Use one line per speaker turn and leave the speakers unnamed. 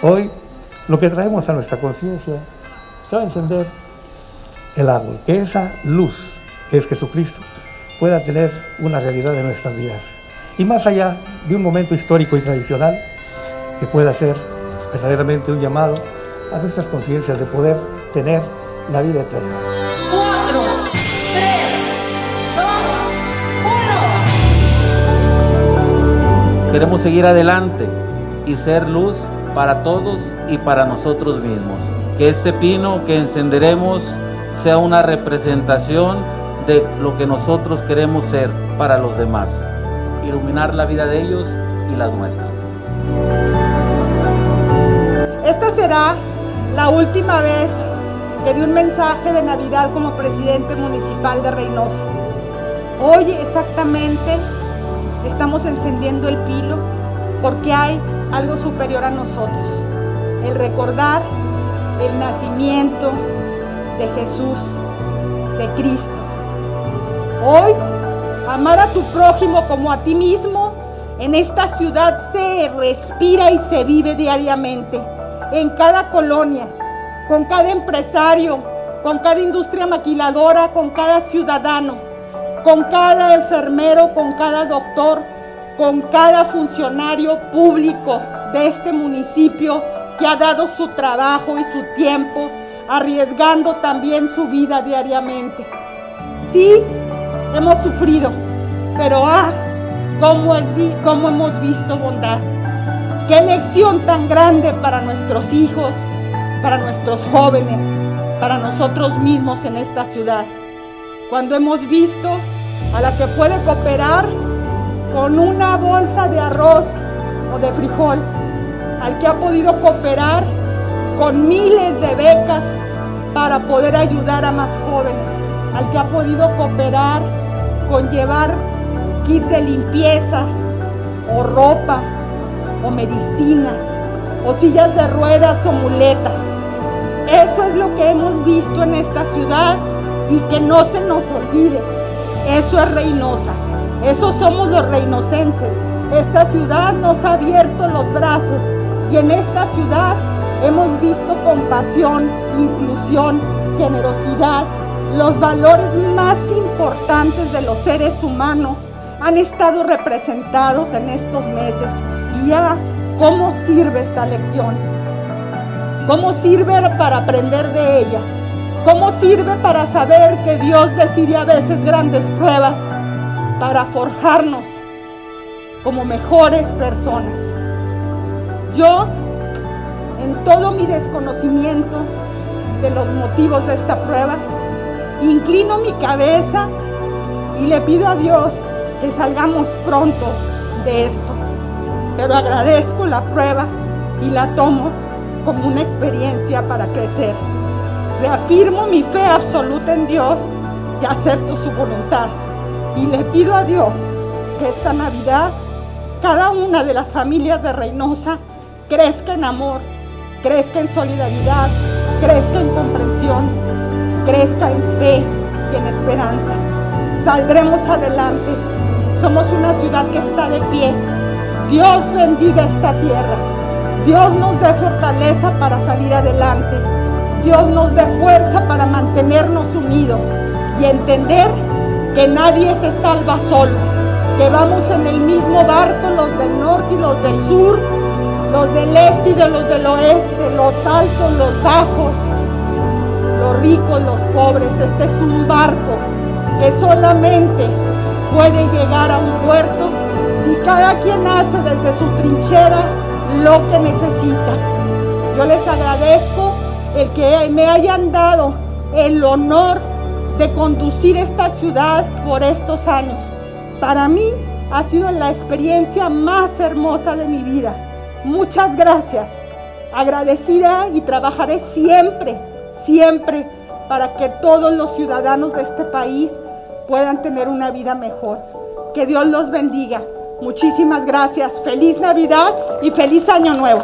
Hoy lo que traemos a nuestra conciencia se va a encender el árbol, que esa luz que es Jesucristo pueda tener una realidad en nuestras vidas. Y más allá de un momento histórico y tradicional, que pueda ser verdaderamente un llamado a nuestras conciencias de poder tener la vida eterna.
Cuatro, tres, dos,
uno. Queremos seguir adelante y ser luz para todos y para nosotros mismos. Que este pino que encenderemos sea una representación de lo que nosotros queremos ser para los demás. Iluminar la vida de ellos y las nuestras.
Esta será la última vez que di un mensaje de Navidad como presidente municipal de Reynosa. Hoy exactamente estamos encendiendo el pilo porque hay algo superior a nosotros. El recordar el nacimiento de Jesús, de Cristo. Hoy, amar a tu prójimo como a ti mismo, en esta ciudad se respira y se vive diariamente, en cada colonia, con cada empresario, con cada industria maquiladora, con cada ciudadano, con cada enfermero, con cada doctor, con cada funcionario público de este municipio que ha dado su trabajo y su tiempo, arriesgando también su vida diariamente. Sí, hemos sufrido, pero ah, cómo, es, cómo hemos visto bondad. Qué lección tan grande para nuestros hijos, para nuestros jóvenes, para nosotros mismos en esta ciudad. Cuando hemos visto a la que puede cooperar con una bolsa de arroz o de frijol, al que ha podido cooperar con miles de becas para poder ayudar a más jóvenes, al que ha podido cooperar con llevar kits de limpieza o ropa o medicinas o sillas de ruedas o muletas. Eso es lo que hemos visto en esta ciudad y que no se nos olvide. Eso es Reynosa. Eso somos los reinocenses. Esta ciudad nos ha abierto los brazos y en esta ciudad hemos visto compasión, inclusión, generosidad, los valores más importantes de los seres humanos han estado representados en estos meses. Y ya, ¿cómo sirve esta lección? ¿Cómo sirve para aprender de ella? ¿Cómo sirve para saber que Dios decide a veces grandes pruebas para forjarnos como mejores personas? Yo, en todo mi desconocimiento de los motivos de esta prueba, inclino mi cabeza y le pido a Dios que salgamos pronto de esto. Pero agradezco la prueba y la tomo como una experiencia para crecer. Reafirmo mi fe absoluta en Dios y acepto su voluntad. Y le pido a Dios que esta Navidad cada una de las familias de Reynosa crezca en amor, crezca en solidaridad, crezca en comprensión, crezca en fe y en esperanza. Saldremos adelante. Somos una ciudad que está de pie. Dios bendiga esta tierra. Dios nos dé fortaleza para salir adelante. Dios nos dé fuerza para mantenernos unidos y entender que nadie se salva solo, que vamos en el mismo barco los del norte y los del sur, los del este y de los del oeste, los altos, los bajos, los ricos, los pobres. Este es un barco que solamente puede llegar a un puerto si cada quien hace desde su trinchera lo que necesita. Yo les agradezco el que me hayan dado el honor de conducir esta ciudad por estos años. Para mí ha sido la experiencia más hermosa de mi vida. Muchas gracias. Agradecida y trabajaré siempre, siempre para que todos los ciudadanos de este país puedan tener una vida mejor. Que Dios los bendiga. Muchísimas gracias. Feliz Navidad y feliz Año Nuevo.